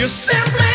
You simply